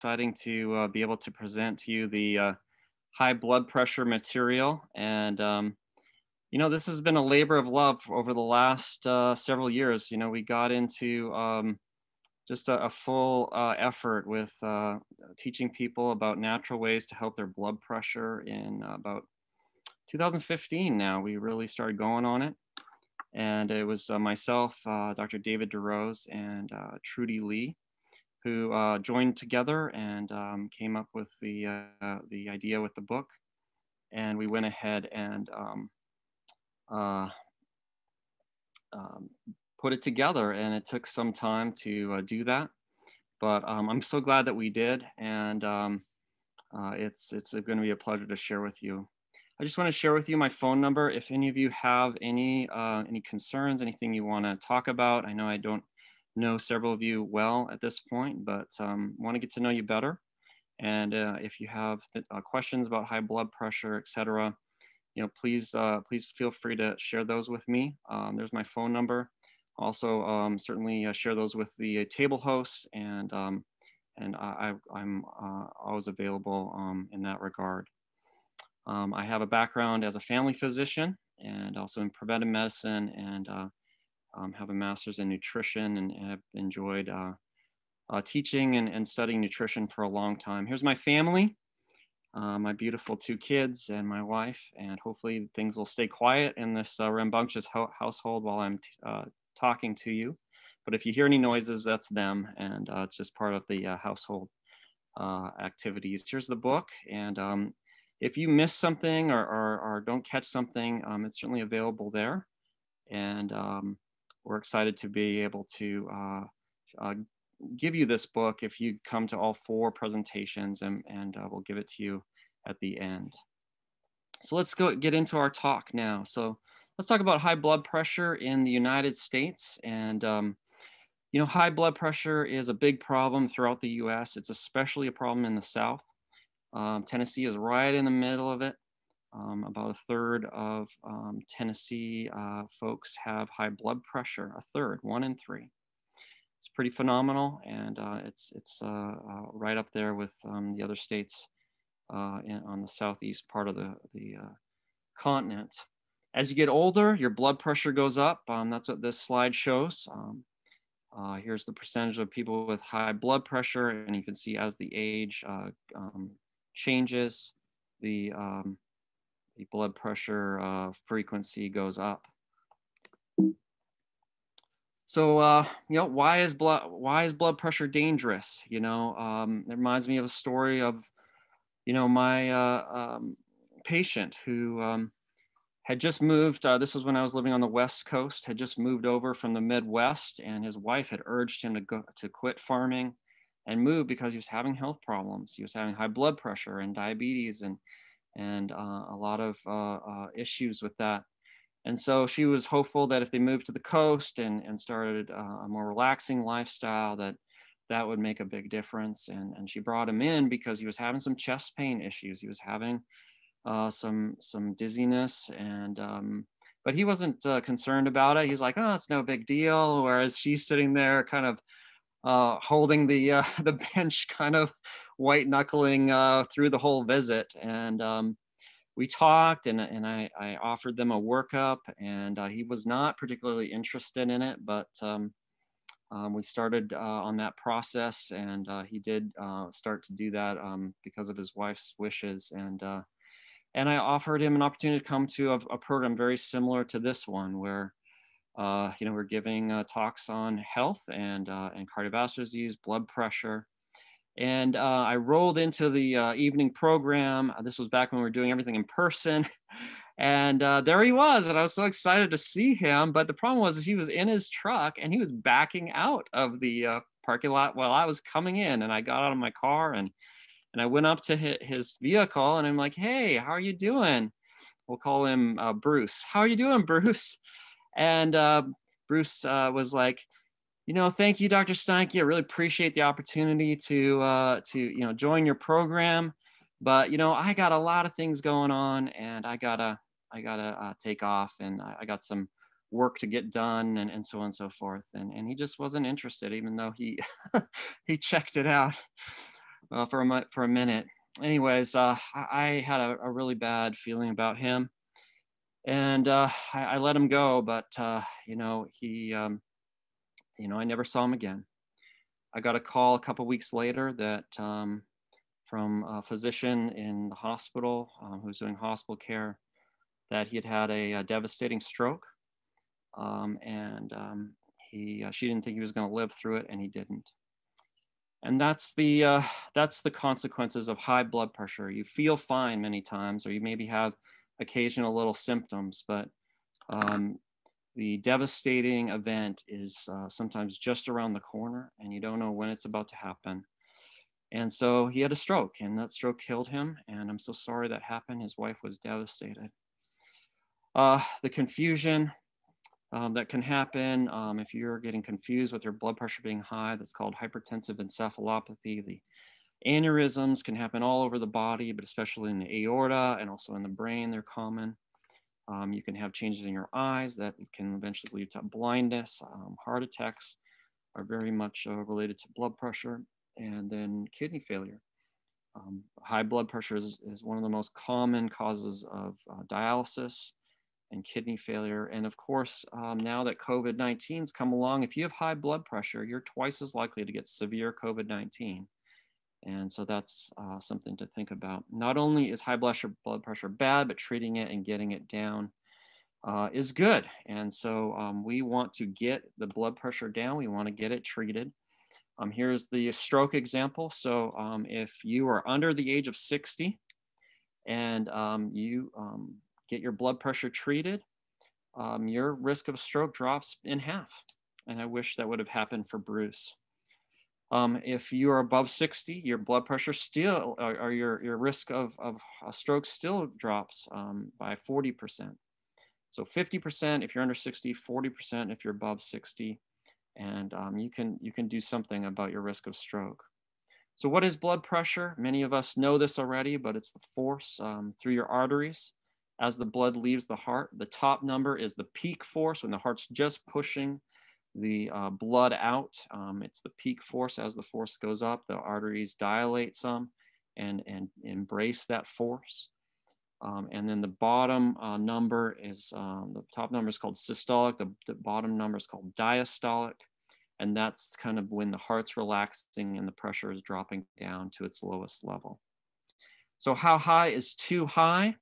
exciting to uh, be able to present to you the uh, high blood pressure material. And, um, you know, this has been a labor of love over the last uh, several years. You know, we got into um, just a, a full uh, effort with uh, teaching people about natural ways to help their blood pressure in about 2015 now. We really started going on it. And it was uh, myself, Dr. David DeRose, and Trudy Lee who uh, joined together and um, came up with the uh, the idea with the book, and we went ahead and um, uh, um, put it together. And it took some time to uh, do that, but um, I'm so glad that we did, and um, uh, it's it's going to be a pleasure to share with you. I just want to share with you my phone number. If any of you have any uh, any concerns, anything you want to talk about, I know I don't know several of you well at this point, but um, want to get to know you better. And uh, if you have uh, questions about high blood pressure, etc., you know, please uh, please feel free to share those with me. Um, there's my phone number. Also, um, certainly uh, share those with the table hosts, and um, and I, am uh, always available um, in that regard. Um, I have a background as a family physician and also in preventive medicine and uh, um, have a master's in nutrition and, have enjoyed uh, uh, teaching and, and, studying nutrition for a long time. Here's my family, uh, my beautiful two kids and my wife, and hopefully things will stay quiet in this uh, rambunctious ho household while I'm uh, talking to you. But if you hear any noises, that's them, and uh, it's just part of the household activities. Here's the book, and um, if you miss something or, or, or don't catch something, um, it's certainly available there. And um, we're excited to be able to uh, uh, give you this book if you come to all four presentations and, and uh, we'll give it to you at the end. So let's go get into our talk now. So let's talk about high blood pressure in the United States. And, um, you know, high blood pressure is a big problem throughout the US. It's especially a problem in the South. Um, Tennessee is right in the middle of it. Um, about a third of um, Tennessee uh, folks have high blood pressure, a third, one in three. It's pretty phenomenal, and uh, it's, it's uh, uh right up there with um, the other states uh, in, on the southeast part of the, the uh, continent. As you get older, your blood pressure goes up. Um, that's what this slide shows. Um, here's the percentage of people with high blood pressure, and you can see as the age um, changes, the the blood pressure uh, frequency goes up. So, uh, you know, why is blood why is blood pressure dangerous? You know, um, it reminds me of a story of, you know, my uh, um, patient who um, had just moved. Uh, this was when I was living on the West Coast. Had just moved over from the Midwest, and his wife had urged him to go to quit farming and move because he was having health problems. He was having high blood pressure and diabetes, and and uh, a lot of uh, uh, issues with that. And so she was hopeful that if they moved to the coast and, and started a more relaxing lifestyle, that that would make a big difference. And, and she brought him in because he was having some chest pain issues. He was having uh, some some dizziness and um, but he wasn't uh, concerned about it. He's like, oh, it's no big deal. Whereas she's sitting there kind of uh, holding the the bench, kind of white knuckling uh, through the whole visit. And um, we talked, and and I, I offered them a workup, and uh, he was not particularly interested in it, but um, um, we started uh, on that process, and uh, he did start to do that um, because of his wife's wishes, and. and I offered him an opportunity to come to a, a program very similar to this one, where uh, you know, we're giving uh, talks on health and, uh, and cardiovascular disease, blood pressure. And uh, I rolled into the uh, evening program. Uh, this was back when we were doing everything in person. and there he was. And I was so excited to see him. But the problem was he was in his truck and he was backing out of the parking lot while I was coming in. And I got out of my car and, and I went up to his vehicle and I'm like, hey, how are you doing? We'll call him Bruce. How are you doing, Bruce? And uh, Bruce uh, was like, you know, thank you, Dr. Steinke. I really appreciate the opportunity to uh, to you know join your program, but you know, I got a lot of things going on, and I gotta I gotta uh, take off, and I, I got some work to get done, and, and so on and so forth. And and he just wasn't interested, even though he he checked it out. uh, for a for a minute. Anyways, uh, I, had a, a, really bad feeling about him, and uh, I, I, let him go. But uh, you know, he, um, you know, I never saw him again. I got a call a couple weeks later that um, from a physician in the hospital um, who was doing hospital care that he had had a, a devastating stroke, um, and um, he uh, she didn't think he was going to live through it, and he didn't. And that's the uh, that's the consequences of high blood pressure. You feel fine many times, or you maybe have occasional little symptoms, but um, the devastating event is uh, sometimes just around the corner, and you don't know when it's about to happen. And so he had a stroke, and that stroke killed him. And I'm so sorry that happened. His wife was devastated. Uh, the confusion um, that can happen um, if you're getting confused with your blood pressure being high, that's called hypertensive encephalopathy. The aneurysms can happen all over the body, but especially in the aorta and also in the brain, they're common. Um, you can have changes in your eyes that can eventually lead to blindness. Um, heart attacks are very much uh, related to blood pressure and then kidney failure. Um, high blood pressure is, is, one of the most common causes of uh, dialysis and kidney failure. And of course, um, now that COVID 19's come along, if you have high blood pressure, you're twice as likely to get severe COVID 19. And so that's uh, something to think about. Not only is high blood pressure, bad, but treating it and getting it down uh, is good. And so um, we want to get the blood pressure down. We want to get it treated. Um, here's the stroke example. So um, if you are under the age of 60 and um, you um, get your blood pressure treated, um, your risk of stroke drops in half. And I wish that would have happened for Bruce. Um, if you are above 60, your blood pressure still, or, or your, your risk of, of a stroke still drops um, by 40%. So 50% if you're under 60, 40% if you're above 60, and um, you, can, you can do something about your risk of stroke. So what is blood pressure? Many of us know this already, but it's the force um, through your arteries as the blood leaves the heart. The top number is the peak force when the heart's just pushing the uh, blood out. Um, it's the peak force. As the force goes up, the arteries dilate some and, and embrace that force. Um, and then the bottom uh, number is, um, the top number is called systolic, the, the bottom number is called diastolic. And that's kind of when the heart's relaxing and the pressure is dropping down to its lowest level. So how high is too high?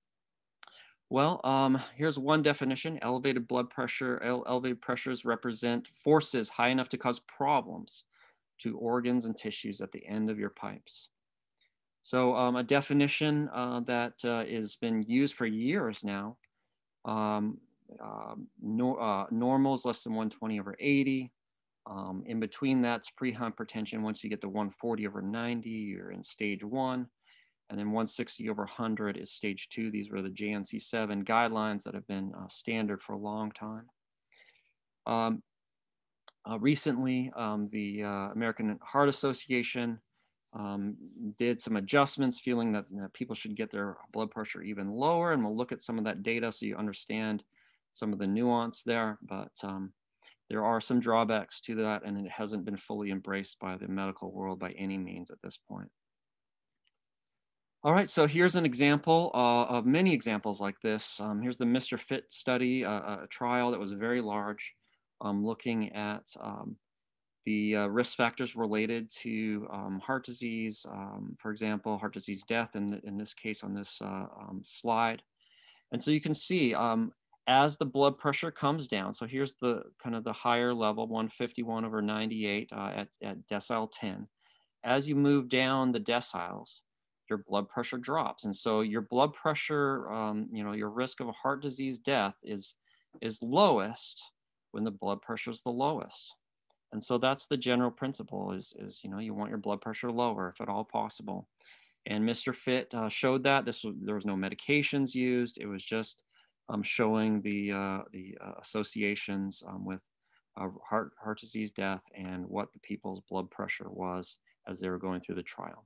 Well, um, here's one definition. Elevated blood pressure, elevated pressures represent forces high enough to cause problems to organs and tissues at the end of your pipes. So um, a definition uh, that uh, has been used for years now, um, uh, no, uh, normal less than 120 over 80. Um, in between that's pre-hypertension. Once you get to 140 over 90, you're in stage one. And then 160 over 100 is stage two. These were the JNC7 guidelines that have been uh, standard for a long time. Um, uh, recently, um, the uh, American Heart Association um, did some adjustments, feeling that, that, people should get their blood pressure even lower. And we'll look at some of that data so you understand some of the nuance there. But um, there are some drawbacks to that, and it hasn't been fully embraced by the medical world by any means at this point. All right, so here's an example uh, of many examples like this. Um, here's the Mr. Fit study, uh, a trial that was very large, um, looking at um, the uh, risk factors related to um, heart disease, um, for example, heart disease death in, in this case on this uh, um, slide. And so you can see as the blood pressure comes down, so here's the kind of the higher level, 151 over 98 uh, at, at decile 10. As you move down the deciles, your blood pressure drops. And so your blood pressure, um, you know, your risk of a heart disease death is, is lowest when the blood pressure is the lowest. And so that's the general principle is, is, you know, you want your blood pressure lower if at all possible. And Mr. Fit uh, showed that this was, there was no medications used. It was just um, showing the, uh, the uh, associations um, with uh, heart, heart disease death and what the people's blood pressure was as they were going through the trial.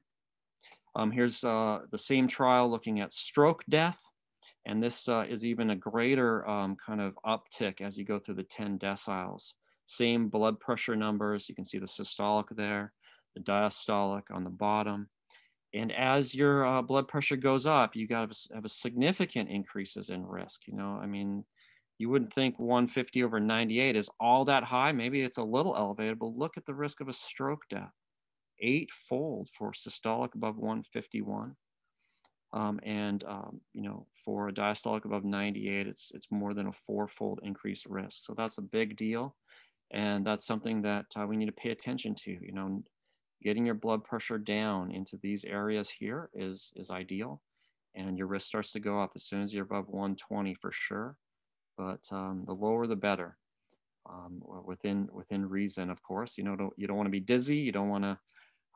Um, here's uh, the same trial looking at stroke death. And this uh, is even a greater um, kind of uptick as you go through the 10 deciles. Same blood pressure numbers. You can see the systolic there, the diastolic on the bottom. and as your uh, blood pressure goes up, you got to have a significant increases in risk. You know, I mean, you wouldn't think 150 over 98 is all that high. Maybe it's a little elevated, but look at the risk of a stroke death, eightfold for systolic above 151. Um, and um, you know, for a diastolic above 98, it's it's more than a fourfold increased risk. So that's a big deal, and that's something that uh, we need to pay attention to. You know, getting your blood pressure down into these areas here is is ideal, and your risk starts to go up as soon as you're above 120 for sure. But um, the lower, the better. Um, within within reason, of course. You know, don't, you don't want to be dizzy. You don't want to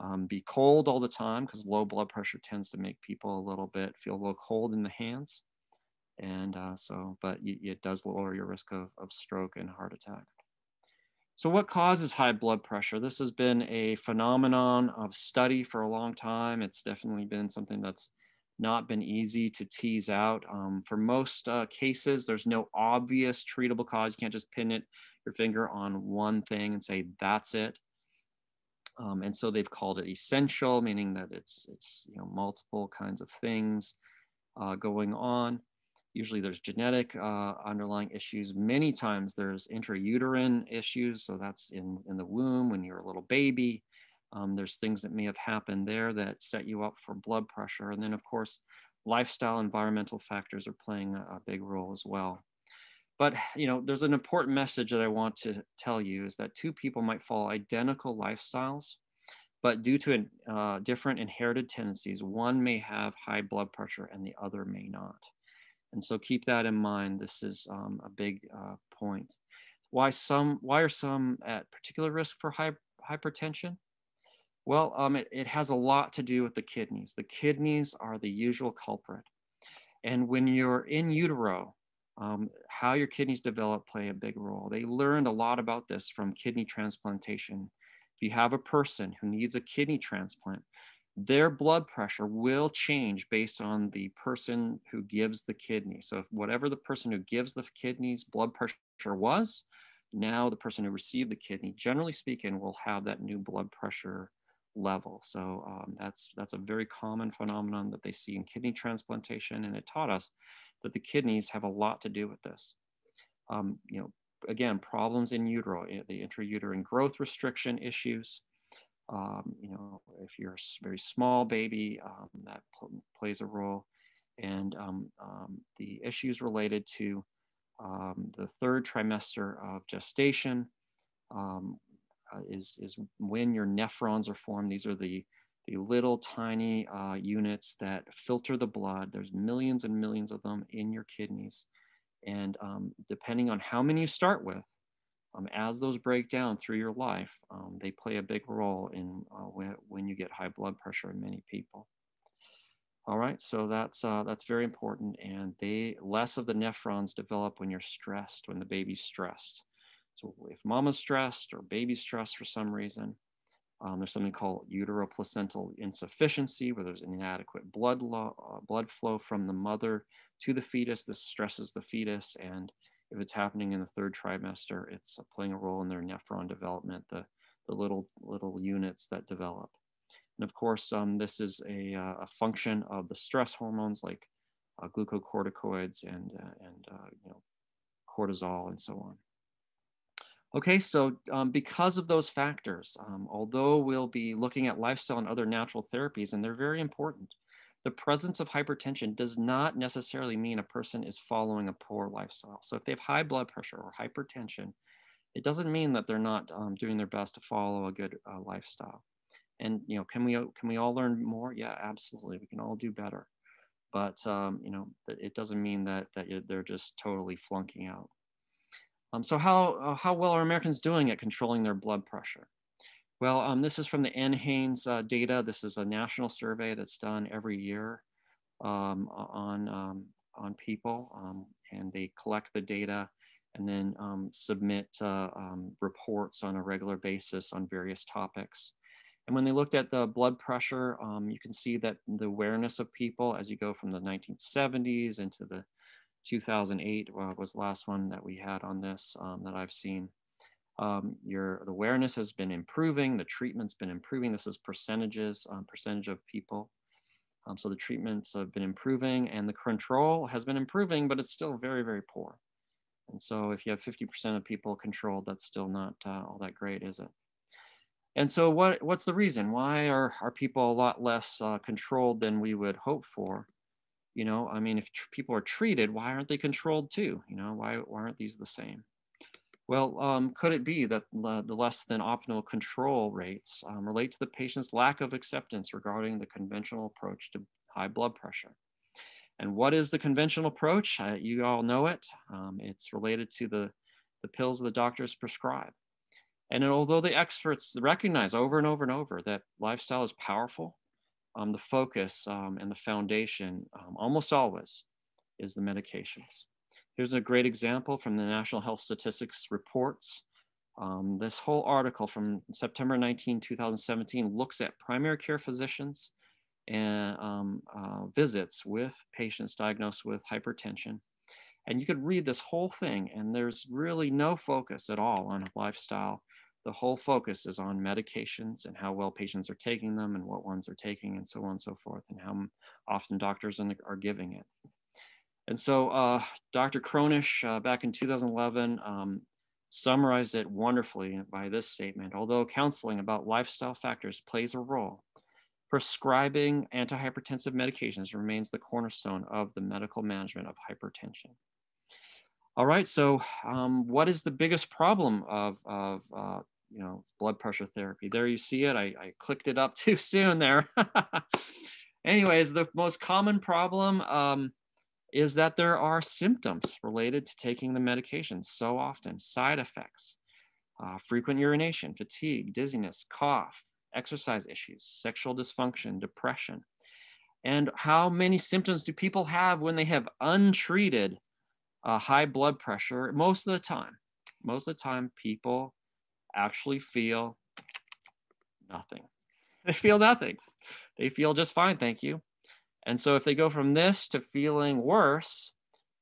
um, be cold all the time because low blood pressure tends to make people a little bit feel a little cold in the hands. And uh, so, but it does lower your risk of, of stroke and heart attack. So what causes high blood pressure? This has been a phenomenon of study for a long time. It's definitely been something that's not been easy to tease out. Um, for most uh, cases, there's no obvious treatable cause. You can't just pin it, your finger on one thing and say, that's it. Um, and so they've called it essential, meaning that it's it's you know multiple kinds of things uh, going on. Usually there's genetic uh, underlying issues. Many times there's intrauterine issues. So that's in, in the womb when you're a little baby. Um, there's things that may have happened there that set you up for blood pressure. And then of course, lifestyle environmental factors are playing a, a big role as well. But you know, there's an important message that I want to tell you is that two people might follow identical lifestyles, but due to uh, different inherited tendencies, one may have high blood pressure and the other may not. And so keep that in mind. This is um, a big uh, point. Why some? Why are some at particular risk for high, hypertension? Well, um, it, it has a lot to do with the kidneys. The kidneys are the usual culprit. And when you're in utero, um, how your kidneys develop play a big role. They learned a lot about this from kidney transplantation. If you have a person who needs a kidney transplant, their blood pressure will change based on the person who gives the kidney. So whatever the person who gives the kidneys blood pressure was, now the person who received the kidney, generally speaking, will have that new blood pressure level. So um, that's that's a very common phenomenon that they see in kidney transplantation, and it taught us that the kidneys have a lot to do with this. Um, you know, again, problems in utero, eh, the intrauterine growth restriction issues. Um, you know, if you're a very small baby, um, that pl plays a role. And um, um, the issues related to um, the third trimester of gestation uh, is, is when your nephrons are formed. These are the the little tiny uh, units that filter the blood. There's millions and millions of them in your kidneys. And um, depending on how many you start with, um, as those break down through your life, um, they play a big role in uh, when, when, you get high blood pressure in many people. All right, so that's uh, that's very important, and they less of the nephrons develop when you're stressed, when the baby's stressed. So if mama's stressed or baby's stressed for some reason, um, there's something called uteroplacental insufficiency, where there's an inadequate blood, uh, blood flow from the mother to the fetus. This stresses the fetus, and if it's happening in the third trimester, it's playing a role in their nephron development, the, the little little units that develop. And of course, um, this is a, uh, a, function of the stress hormones like uh, glucocorticoids and, uh, and uh, you know, cortisol and so on. Okay, so um, because of those factors, um, although we'll be looking at lifestyle and other natural therapies, and they're very important, the presence of hypertension does not necessarily mean a person is following a poor lifestyle. So if they have high blood pressure or hypertension, it doesn't mean that they're not um, doing their best to follow a good uh, lifestyle. And you know, can we can we all learn more? Yeah, absolutely. We can all do better, but um, you know, it doesn't mean that that they're just totally flunking out. Um, so how, uh, how well are Americans doing at controlling their blood pressure? Well, um, this is from the NHANES uh, data. This is a national survey that's done every year um, on, um, on people, um, and they collect the data and then um, submit uh, reports on a regular basis on various topics. And when they looked at the blood pressure, you can see that the awareness of people as you go from the 1970s into the 2008 uh, was the last one that we had on this um, that I've seen. Um, your awareness has been improving, the treatment's been improving. This is percentages, um, percentage of people. Um, so the treatments have been improving and the control has been improving, but it's still very, very poor. And so if you have 50% of people controlled, that's still not uh, all that great, is it? And so what, what's the reason? Why are, are people a lot less uh, controlled than we would hope for? You know, I mean, if people are treated, why aren't they controlled too? You know, why, why aren't these the same? Well, um, could it be that the less than optimal control rates um, relate to the patient's lack of acceptance regarding the conventional approach to high blood pressure? And what is the conventional approach? Uh, you all know it. Um, it's related to the, the pills the doctors prescribe. And although the experts recognize over and over and over that lifestyle is powerful, um, the focus um, and the foundation um, almost always is the medications. Here's a great example from the National Health Statistics reports. Um, this whole article from September 19, 2017 looks at primary care physicians and um, uh, visits with patients diagnosed with hypertension. And you could read this whole thing and there's really no focus at all on lifestyle. The whole focus is on medications and how well patients are taking them and what ones are taking and so on and so forth and how often doctors are giving it. And so uh, Dr. Cronish uh, back in 2011 um, summarized it wonderfully by this statement, although counseling about lifestyle factors plays a role, prescribing antihypertensive medications remains the cornerstone of the medical management of hypertension. All right, so um, what is the biggest problem of, of uh, you know, blood pressure therapy? There you see it, I, I clicked it up too soon there. Anyways, the most common problem um, is that there are symptoms related to taking the medication so often, side effects, uh, frequent urination, fatigue, dizziness, cough, exercise issues, sexual dysfunction, depression. And how many symptoms do people have when they have untreated uh, high blood pressure? Most of the time, most of the time, people actually feel nothing. They feel nothing. They feel just fine, thank you. And so if they go from this to feeling worse,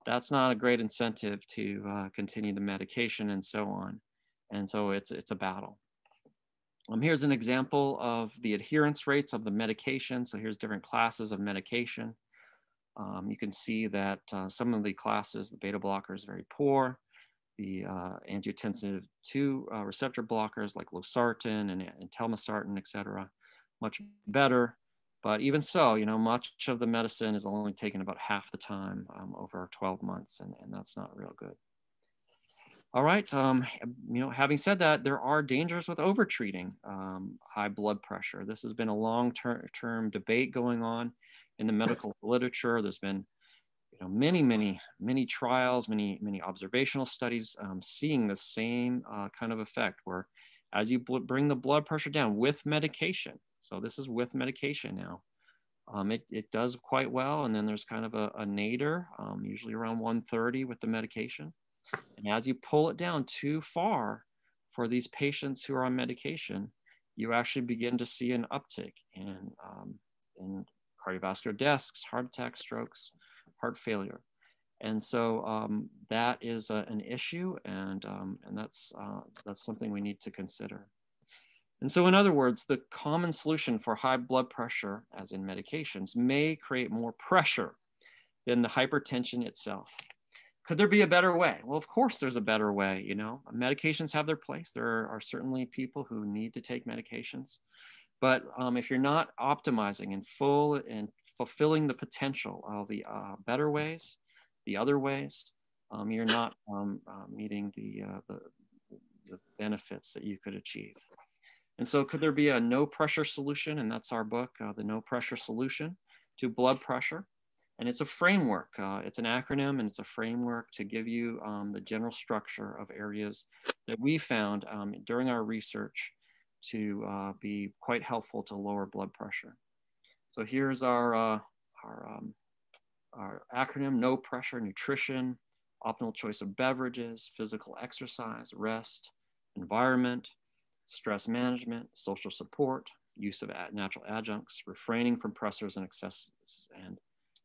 that's not a great incentive to uh, continue the medication and so on. And so it's, it's a battle. Um, here's an example of the adherence rates of the medication. So here's different classes of medication. Um, you can see that uh, some of the classes, the beta blockers, very poor. The uh, angiotensin 2 uh, receptor blockers like losartan and, and telmisartan, et cetera, much better. But even so, you know, much of the medicine is only taken about half the time um, over 12 months, and, and that's not real good. All right, um, you know, having said that, there are dangers with overtreating um, high blood pressure. This has been a long-term debate going on in the medical literature. There's been, you know, many, many, many trials, many, many observational studies um, seeing the same uh, kind of effect where as you bring the blood pressure down with medication, so this is with medication now, um, it, it does quite well. And then there's kind of a, a nadir, um, usually around 130 with the medication. And as you pull it down too far for these patients who are on medication, you actually begin to see an uptick in, um, in cardiovascular deaths, heart attacks, strokes, heart failure. And so um, that is a, an issue, and, um, and that's, uh, that's something we need to consider. And so, in other words, the common solution for high blood pressure, as in medications, may create more pressure than the hypertension itself. Could there be a better way? Well, of course, there's a better way. You know, medications have their place. There are certainly people who need to take medications. But um, if you're not optimizing and full and fulfilling the potential of the uh, better ways, the other ways, um, you're not um, uh, meeting the, uh, the, the benefits that you could achieve. And so could there be a no pressure solution? And that's our book, uh, The No Pressure Solution to Blood Pressure and it's a framework. Uh, it's an acronym and it's a framework to give you um, the general structure of areas that we found um, during our research to uh, be quite helpful to lower blood pressure. So here's our, uh, our, um, our acronym, no pressure, nutrition, optimal choice of beverages, physical exercise, rest, environment, stress management, social support, use of natural adjuncts, refraining from pressors and excesses, and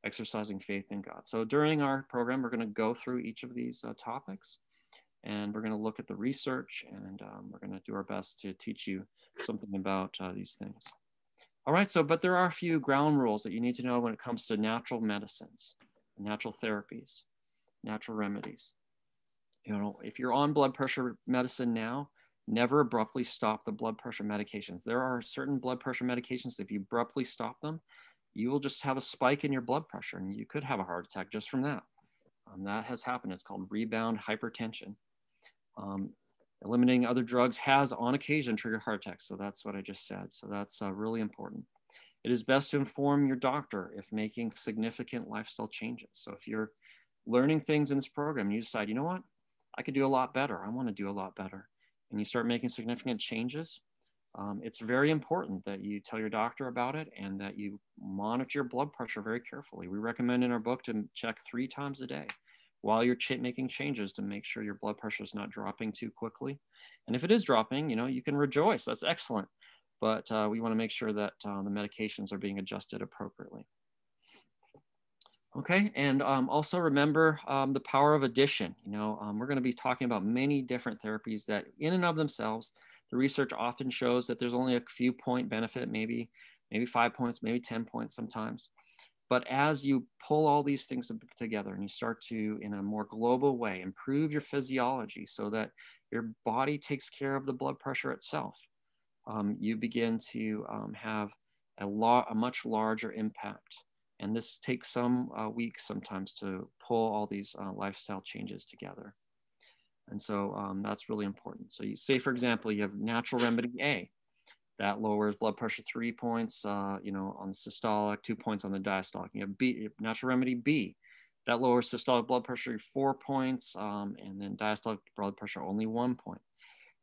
exercising faith in God. So during our program, we're going to go through each of these uh, topics and we're going to look at the research and um, we're going to do our best to teach you something about uh, these things. All right, so, but there are a few ground rules that you need to know when it comes to natural medicines, natural therapies, natural remedies. You know, if you're on blood pressure medicine now, never abruptly stop the blood pressure medications. There are certain blood pressure medications, if you abruptly stop them, you will just have a spike in your blood pressure and you could have a heart attack just from that. Um, that has happened. It's called rebound hypertension. Um, eliminating other drugs has on occasion triggered heart attacks. So that's what I just said. So that's uh, really important. It is best to inform your doctor if making significant lifestyle changes. So if you're learning things in this program, you decide, you know what, I could do a lot better. I want to do a lot better. And you start making significant changes. Um, it's very important that you tell your doctor about it and that you monitor your blood pressure very carefully. We recommend in our book to check three times a day while you're ch- making changes to make sure your blood pressure is not dropping too quickly. And if it is dropping, you know, you can rejoice. That's excellent. But uh, we want to make sure that uh, the medications are being adjusted appropriately. Okay, and um, also remember um, the power of addition. You know, um, we're going to be talking about many different therapies that, in and of themselves, the research often shows that there's only a few point benefit, maybe, maybe five points, maybe 10 points sometimes. But as you pull all these things together and you start to, in a more global way, improve your physiology so that your body takes care of the blood pressure itself, um, you begin to um, have a, lot, a much larger impact. And this takes some uh, weeks sometimes to pull all these uh, lifestyle changes together. And so um, that's really important. So you say, for example, you have natural remedy A that lowers blood pressure three points, uh, you know, on the systolic, two points on the diastolic. You have B, natural remedy B, that lowers systolic blood pressure four points, um, and then diastolic blood pressure only one point.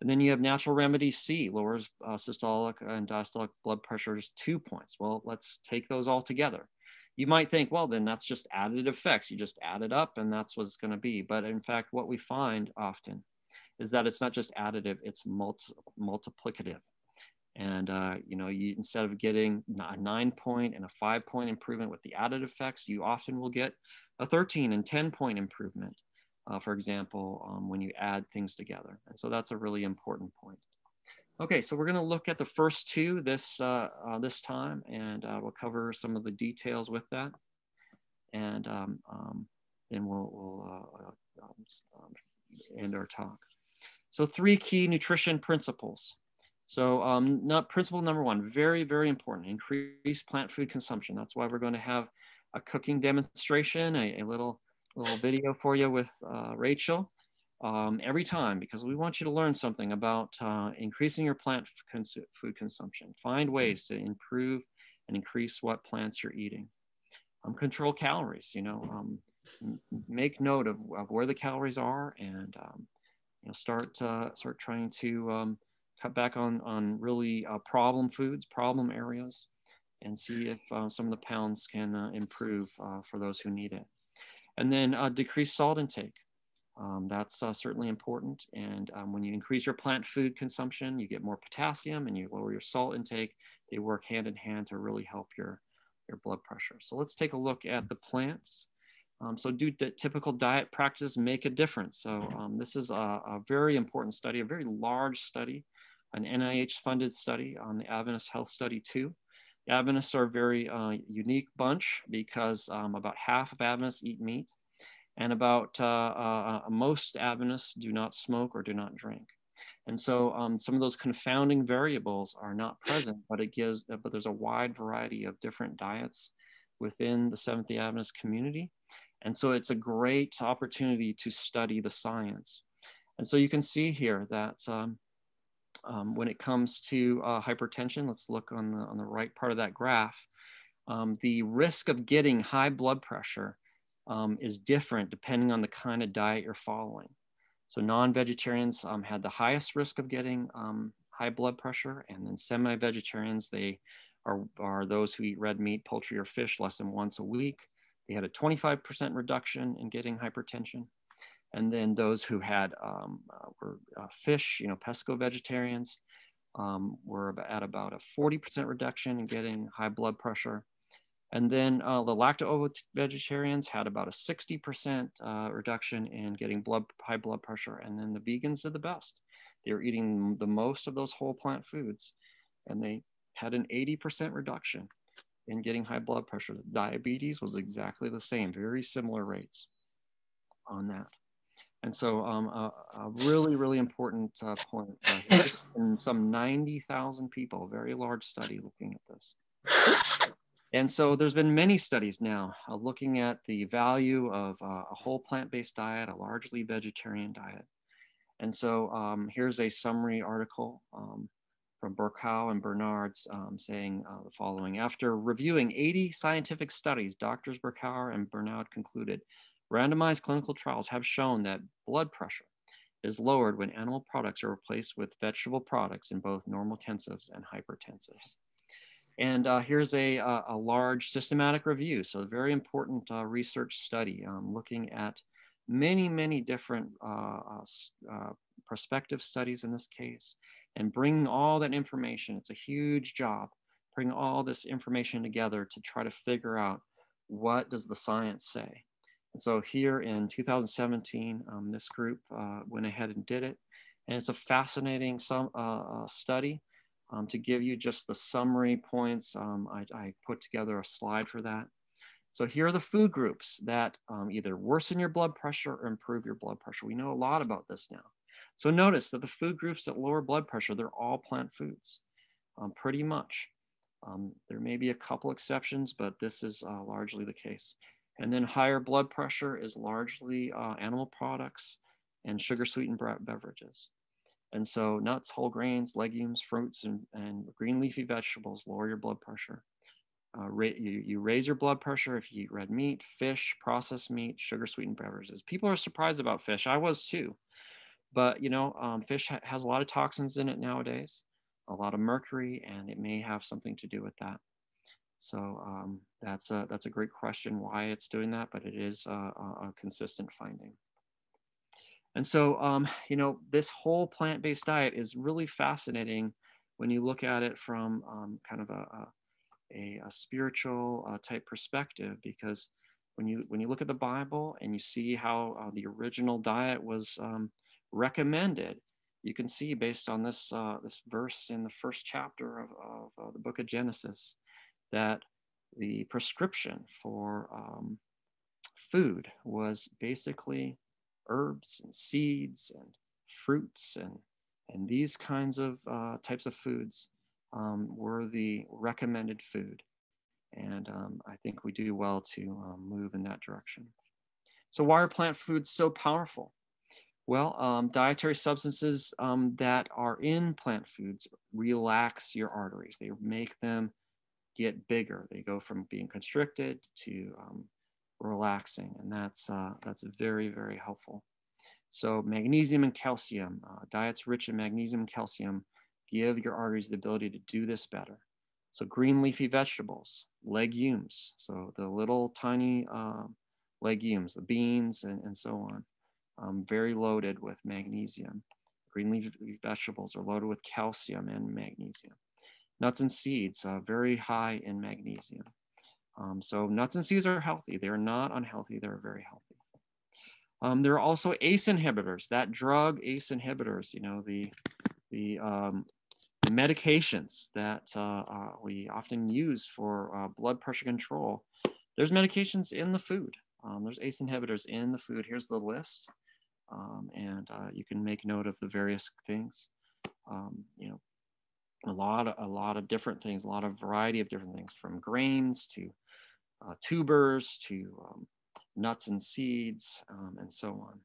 And then you have natural remedy C, lowers uh, systolic and diastolic blood pressures two points. Well, let's take those all together. You might think, well, then that's just additive effects. You just add it up and that's what it's going to be. But in fact, what we find often is that it's not just additive, it's multi- multiplicative. And uh, you know, you instead of getting a nine point and a five point improvement with the added effects, you often will get a 13 and 10 point improvement, uh, for example, um, when you add things together. And so that's a really important point. Okay, so we're going to look at the first two this uh, uh this time, and uh, we'll cover some of the details with that, and um, um, then we'll, we'll uh, um, um, end our talk. So three key nutrition principles. So um, not principle number one, very, very important, increase plant food consumption. That's why we're going to have a cooking demonstration, a, a little, little video for you with uh, Rachel um, every time, because we want you to learn something about uh, increasing your plant cons food consumption. Find ways to improve and increase what plants you're eating. Um, control calories, you know, um, make note of, of, where the calories are and, um, you know, start, uh, start trying to um, cut back on, on really uh, problem foods, problem areas, and see if uh, some of the pounds can uh, improve uh, for those who need it. And then uh, decrease salt intake. Um, that's uh, certainly important. And um, when you increase your plant food consumption, you get more potassium and you lower your salt intake. They work hand in hand to really help your, your blood pressure. So let's take a look at the plants. Um, so do the typical diet practices make a difference? So um, this is a, a, very important study, a very large study an NIH funded study on the Adventist Health Study 2. The Adventists are a very uh, unique bunch because um, about half of Adventists eat meat and about uh, uh, uh, most Adventists do not smoke or do not drink. And so um, some of those confounding variables are not present, but it gives, but there's a wide variety of different diets within the Seventh-day Adventist community. And so it's a great opportunity to study the science. And so you can see here that um, um, when it comes to uh, hypertension, let's look on the, on the right part of that graph. Um, the risk of getting high blood pressure um, is different depending on the kind of diet you're following. So non-vegetarians um, had the highest risk of getting um, high blood pressure, and then semi-vegetarians, they are, are those who eat red meat, poultry, or fish less than once a week. They had a 25% reduction in getting hypertension. And then those who had um, uh, were uh, fish, you know, pesco vegetarians, um, were at about a 40% reduction in getting high blood pressure. And then uh, the lacto vegetarians had about a 60% uh, reduction in getting blood, high blood pressure. And then the vegans did the best. They were eating the most of those whole plant foods and they had an 80% reduction in getting high blood pressure. Diabetes was exactly the same, very similar rates on that. And so um, a, a, really, really important uh, point uh, in some 90,000 people, very large study looking at this. And so there's been many studies now uh, looking at the value of uh, a whole plant-based diet, a largely vegetarian diet. And so um, here's a summary article um, from Berkow and Barnards um, saying uh, the following. After reviewing 80 scientific studies, doctors Berkow and Barnard concluded randomized clinical trials have shown that blood pressure is lowered when animal products are replaced with vegetable products in both normal normotensives and hypertensives. And uh, here's a, a, a, large systematic review. So a very important uh, research study um, looking at many, many different uh, uh, uh, prospective studies in this case and bringing all that information. It's a huge job, bring all this information together to try to figure out what does the science say. So here in 2017, um, this group uh, went ahead and did it. And it's a fascinating some, uh, study. Um, to give you just the summary points, um, I, I, put together a slide for that. So here are the food groups that um, either worsen your blood pressure or improve your blood pressure. We know a lot about this now. So notice that the food groups that lower blood pressure, they're all plant foods, um, pretty much. Um, there may be a couple exceptions, but this is uh, largely the case. And then higher blood pressure is largely uh, animal products and sugar sweetened beverages. And so nuts, whole grains, legumes, fruits, and, and green leafy vegetables lower your blood pressure. Uh, you, you raise your blood pressure if you eat red meat, fish, processed meat, sugar sweetened beverages. People are surprised about fish. I was too. But, you know, um, fish ha has a lot of toxins in it nowadays, a lot of mercury, and it may have something to do with that. So um, that's, a, that's a great question why it's doing that, but it is a, a consistent finding. And so, um, you know, this whole plant-based diet is really fascinating when you look at it from um, kind of a, a, a spiritual uh, type perspective, because when you when you look at the Bible and you see how uh, the original diet was um, recommended, you can see based on this uh, this verse in the first chapter of, of the book of Genesis that the prescription for um, food was basically herbs and seeds and fruits and and these kinds of uh, types of foods um, were the recommended food. And um, I think we do well to um, move in that direction. So why are plant foods so powerful? Well, um, dietary substances um, that are in plant foods relax your arteries. They make them get bigger. They go from being constricted to um, relaxing, and that's uh, that's very very helpful. So magnesium and calcium, uh, diets rich in magnesium and calcium give your arteries the ability to do this better. So green leafy vegetables, legumes, so the little tiny uh, legumes, the beans and, and so on, um, very loaded with magnesium. Green leafy vegetables are loaded with calcium and magnesium. Nuts and seeds, uh, very high in magnesium. Um, so nuts and seeds are healthy. They're not unhealthy. They're very healthy. Um, there are also ACE inhibitors. That drug ACE inhibitors, you know, the the, um, medications that uh, uh, we often use for uh, blood pressure control. There's medications in the food. Um, there's ACE inhibitors in the food. Here's the list, um, and uh, you can make note of the various things. Um, you know, a lot of a lot of different things, a lot of variety of different things, from grains to uh, tubers to um, nuts and seeds, um, and so on.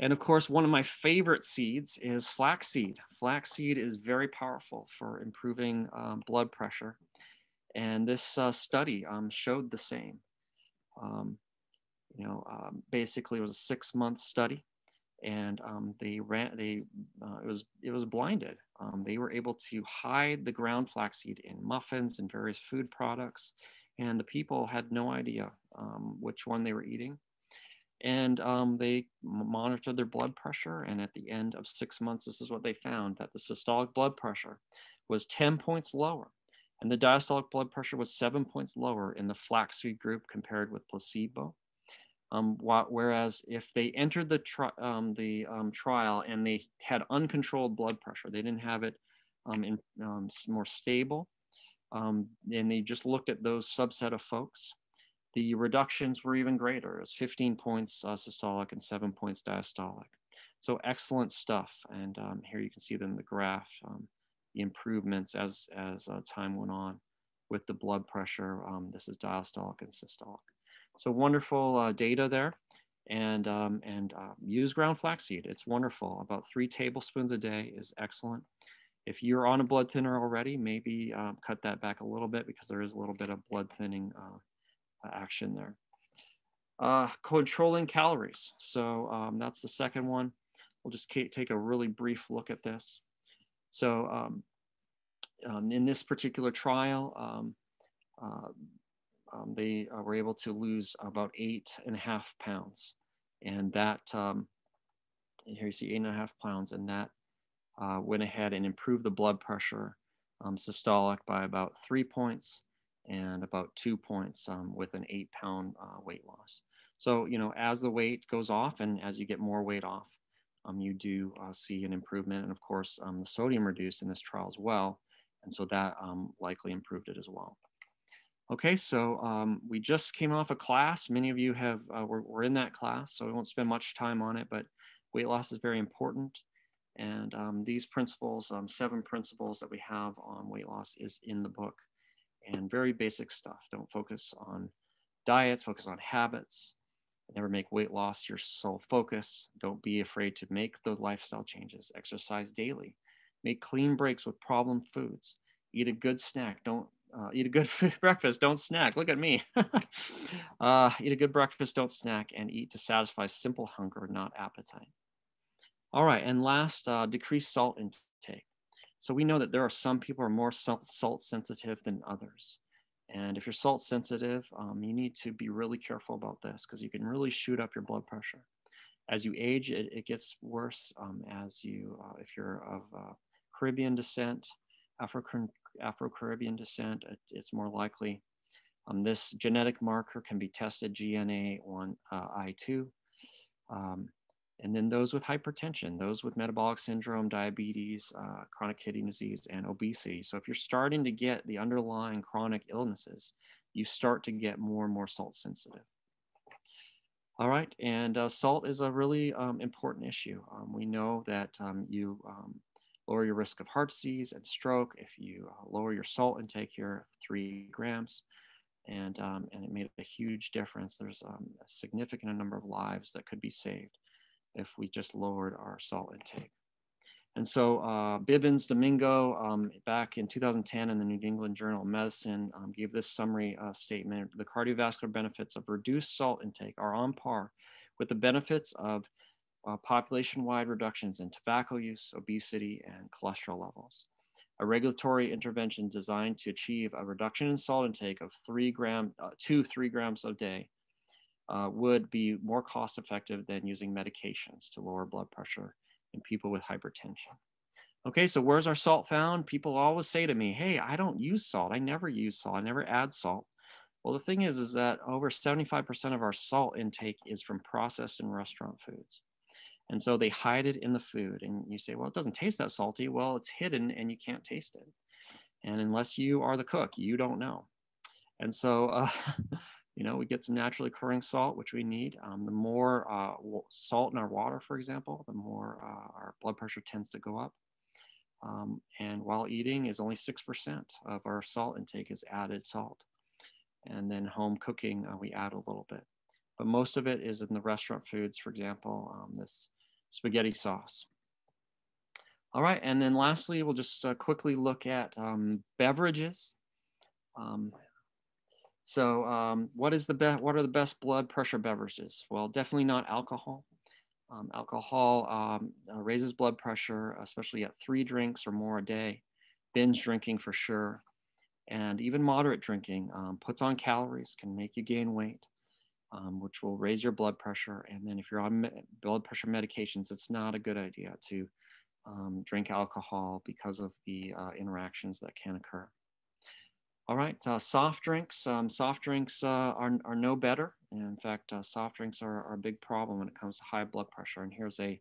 And of course, one of my favorite seeds is flaxseed. Flaxseed is very powerful for improving um, blood pressure. And this uh, study um, showed the same. Um, you know, um, basically it was a six month study and um, they ran, they, uh, it was, it was blinded. Um, they were able to hide the ground flaxseed in muffins and various food products. And the people had no idea which one they were eating and um, they monitored their blood pressure. And at the end of six months, this is what they found that the systolic blood pressure was 10 points lower, and the diastolic blood pressure was seven points lower in the flaxseed group compared with placebo. Um, whereas if they entered the, tri um, the um, trial and they had uncontrolled blood pressure, they didn't have it um, in, um, more stable. Um, and they just looked at those subset of folks. The reductions were even greater. It was 15 points uh, systolic and seven points diastolic. So excellent stuff. And um, here you can see them in the graph, um, the improvements as, as uh, time went on with the blood pressure. Um, this is diastolic and systolic. So wonderful uh, data there. And, um, and uh, use ground flaxseed. It's wonderful. About three tablespoons a day is excellent. If you're on a blood thinner already, maybe um, cut that back a little bit because there is a little bit of blood thinning uh, action there. Uh, controlling calories. So um, that's the second one. We'll just take a really brief look at this. So um, um, in this particular trial, uh, um, they uh, were able to lose about eight and a half pounds. And that, um, here you see eight and a half pounds, and that uh, went ahead and improved the blood pressure um, systolic by about three points and about two points um, with an eight pound uh, weight loss. So, you know, as the weight goes off and as you get more weight off, um, you do uh, see an improvement. And of course, um, the sodium reduced in this trial as well. And so that likely improved it as well. Okay, so um, we just came off a class. Many of you have, uh, were, were in that class, so we won't spend much time on it, but weight loss is very important. And um, these principles, um, seven principles that we have on weight loss is in the book and very basic stuff. Don't focus on diets, focus on habits. Never make weight loss your sole focus. Don't be afraid to make those lifestyle changes. Exercise daily. Make clean breaks with problem foods. Eat a good snack. Don't uh, eat a good breakfast. Don't snack. Look at me. uh, eat a good breakfast. Don't snack. And eat to satisfy simple hunger, not appetite. All right, and last, uh, decrease salt intake. So we know that there are some people are more salt sensitive than others. And if you're salt sensitive, um, you need to be really careful about this because you can really shoot up your blood pressure. As you age, it, it gets worse um, as you, uh, if you're of uh, Caribbean descent, African, Afro-Caribbean descent, it, it's more likely. Um, this genetic marker can be tested GNA1I2. Uh, um, and then those with hypertension, those with metabolic syndrome, diabetes, uh, chronic kidney disease, and obesity. So if you're starting to get the underlying chronic illnesses, you start to get more and more salt sensitive. All right, and uh, salt is a really um, important issue. Um, we know that um, you um, lower your risk of heart disease and stroke if you uh, lower your salt intake here, three grams, and, um, and it made a huge difference. There's um, a significant number of lives that could be saved if we just lowered our salt intake. And so uh, Bibbins Domingo um, back in 2010 in the New England Journal of Medicine um, gave this summary uh, statement. The cardiovascular benefits of reduced salt intake are on par with the benefits of uh, population-wide reductions in tobacco use, obesity, and cholesterol levels. A regulatory intervention designed to achieve a reduction in salt intake of three gram, uh, two, three grams a day uh, would be more cost effective than using medications to lower blood pressure in people with hypertension. Okay, so where's our salt found? People always say to me, hey, I don't use salt. I never use salt. I never add salt. Well, the thing is, is that over 75% of our salt intake is from processed and restaurant foods. And so they hide it in the food. And you say, well, it doesn't taste that salty. Well, it's hidden and you can't taste it. And unless you are the cook, you don't know. And so uh, You know, we get some naturally occurring salt, which we need. Um, the more uh, salt in our water, for example, the more uh, our blood pressure tends to go up. Um, and while eating is only 6% of our salt intake is added salt. And then home cooking, uh, we add a little bit. But most of it is in the restaurant foods, for example, um, this spaghetti sauce. All right, and then lastly, we'll just uh, quickly look at um, beverages. Um, so um, what is the best, what are the best blood pressure beverages? Well, definitely not alcohol. Um, alcohol um, uh, raises blood pressure, especially at three drinks or more a day. Binge drinking for sure. And even moderate drinking um, puts on calories, can make you gain weight, um, which will raise your blood pressure. And then if you're on blood pressure medications, it's not a good idea to um, drink alcohol because of the uh, interactions that can occur. All right, uh, soft drinks. Um, soft drinks uh, are, are no better. In fact, uh, soft drinks are, are, a big problem when it comes to high blood pressure. And here's a,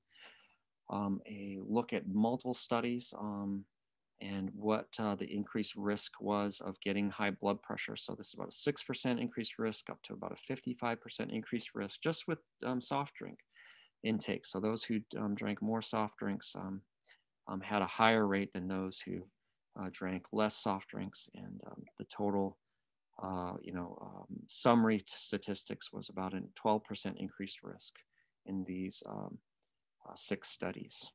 um, a look at multiple studies um, and what uh, the increased risk was of getting high blood pressure. So this is about a 6% increased risk up to about a 55% increased risk just with um, soft drink intake. So those who um, drank more soft drinks um, um, had a higher rate than those who uh, drank less soft drinks. And um, the total, uh, you know, summary statistics was about a 12% increased risk in these uh, six studies.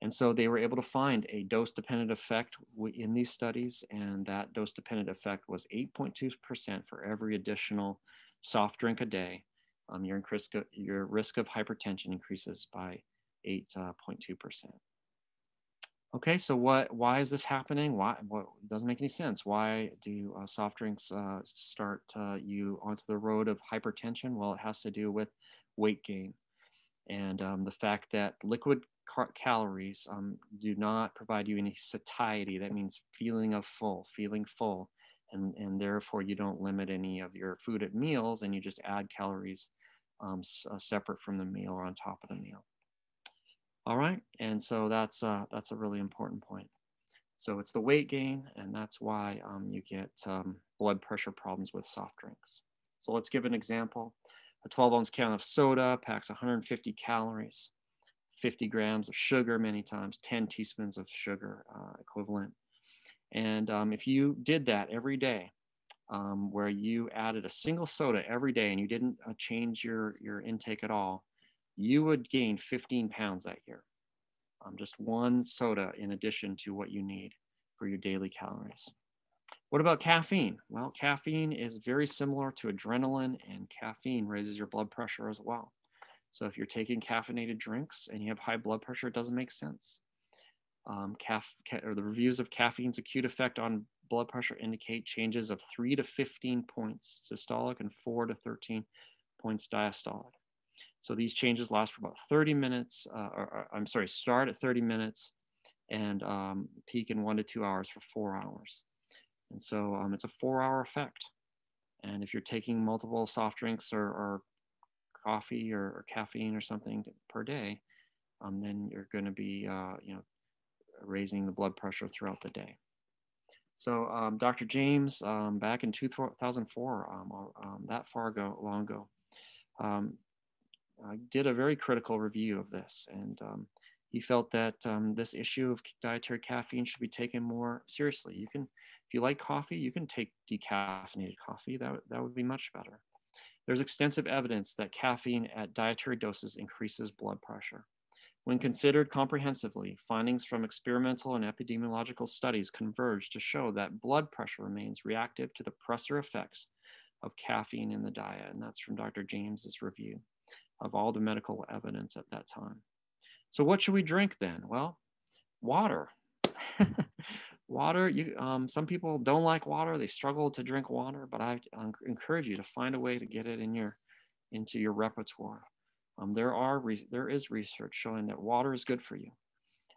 And so they were able to find a dose dependent effect in these studies, and that dose dependent effect was 8.2% for every additional soft drink a day. Um, your, risk of, your risk of hypertension increases by 8.2%. Uh, okay, so what? Why is this happening? Why? What doesn't make any sense? Why do uh, soft drinks uh, start uh, you onto the road of hypertension? Well, it has to do with weight gain and um, the fact that liquid calories um, do not provide you any satiety. That means feeling of full, feeling full. And, and therefore you don't limit any of your food at meals and you just add calories um, uh, separate from the meal or on top of the meal. All right, and so that's, uh, that's a really important point. So it's the weight gain and that's why um, you get um, blood pressure problems with soft drinks. So let's give an example. A 12 ounce can of soda packs 150 calories. 50 grams of sugar many times, 10 teaspoons of sugar uh, equivalent. And um, if you did that every day, um, where you added a single soda every day and you didn't uh, change your, your intake at all, you would gain 15 pounds that year. Um, just one soda in addition to what you need for your daily calories. What about caffeine? Well, caffeine is very similar to adrenaline, and caffeine raises your blood pressure as well. So if you're taking caffeinated drinks and you have high blood pressure, it doesn't make sense. Um, ca- or the reviews of caffeine's acute effect on blood pressure indicate changes of 3 to 15 points systolic and 4 to 13 points diastolic. So these changes last for about 30 minutes, uh, or, or, I'm sorry, start at 30 minutes and um, peak in one to two hours for four hours. And so um, it's a four hour effect. And if you're taking multiple soft drinks or, or coffee or, or caffeine or something per day, um, then you're going to be, uh, you know, raising the blood pressure throughout the day. So um, Dr. James, um, back in 2004, um, um, that far ago, long ago, um, did a very critical review of this, and he felt that this issue of dietary caffeine should be taken more seriously. You can, if you like coffee, you can take decaffeinated coffee. That that would be much better. There's extensive evidence that caffeine at dietary doses increases blood pressure. When considered comprehensively, findings from experimental and epidemiological studies converge to show that blood pressure remains reactive to the pressor effects of caffeine in the diet. And that's from Dr. James's review of all the medical evidence at that time. So what should we drink then? Well, water. water you um, some people don't like water they struggle to drink water but i encourage you to find a way to get it in your into your repertoire. Um, there are there is research showing that water is good for you.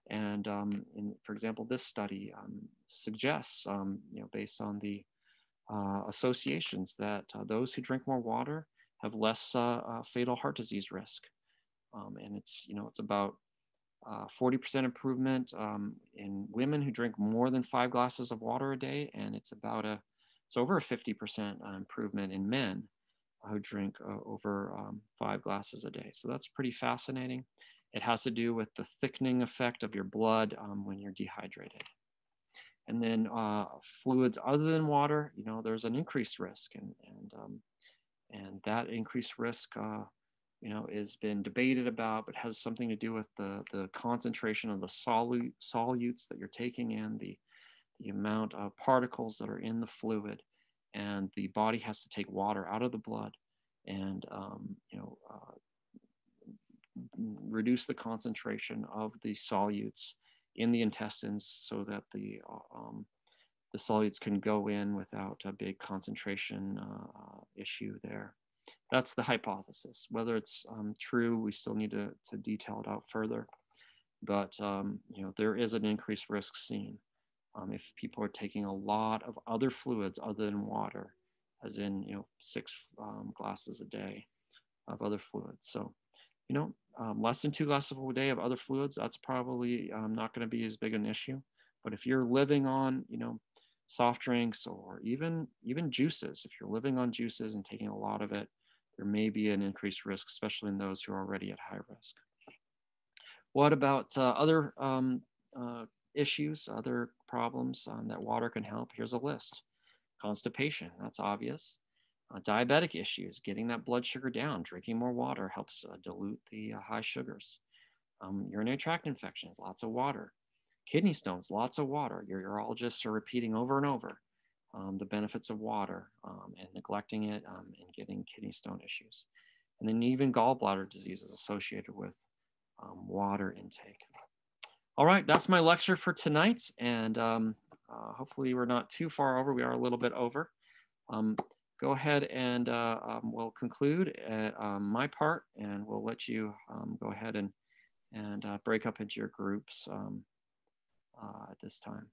And um, in, for example this study um, suggests um, you know based on the uh, associations that uh, those who drink more water have less uh, uh fatal heart disease risk. Um, and it's you know it's about 40% uh, improvement um, in women who drink more than five glasses of water a day, and it's about a it's over a 50% uh, improvement in men who drink uh, over um, five glasses a day. So that's pretty fascinating. It has to do with the thickening effect of your blood um, when you're dehydrated. And then uh, fluids other than water, you know, there's an increased risk, and and um, and that increased risk uh, you know, has been debated about, but has something to do with the, the concentration of the solute, solutes that you're taking in, the, the amount of particles that are in the fluid, and the body has to take water out of the blood and, um, you know, uh, reduce the concentration of the solutes in the intestines so that the, uh, um, the solutes can go in without a big concentration uh, uh issue there that's the hypothesis. Whether it's um, true, we still need to, to detail it out further. But um, you know, there is an increased risk seen um, if people are taking a lot of other fluids other than water, as in you know six um, glasses a day of other fluids. So you know, um, less than two glasses a day of other fluids, that's probably um, not going to be as big an issue. But if you're living on, you know, soft drinks or even even juices, if you're living on juices and taking a lot of it, there may be an increased risk, especially in those who are already at high risk. What about uh, other um, uh, issues, other problems um, that water can help? Here's a list. Constipation, that's obvious. Uh, diabetic issues, getting that blood sugar down, drinking more water helps uh, dilute the uh, high sugars. Um, urinary tract infections, lots of water. Kidney stones, lots of water. Your urologists are repeating over and over um, the benefits of water um, and neglecting it um, and getting kidney stone issues. And then even gallbladder disease is associated with um, water intake. All right, that's my lecture for tonight. And um, uh, hopefully we're not too far over. We are a little bit over. Um, go ahead and uh, we'll conclude at, my part and we'll let you go ahead and, and uh, break up into your groups uh, at this time.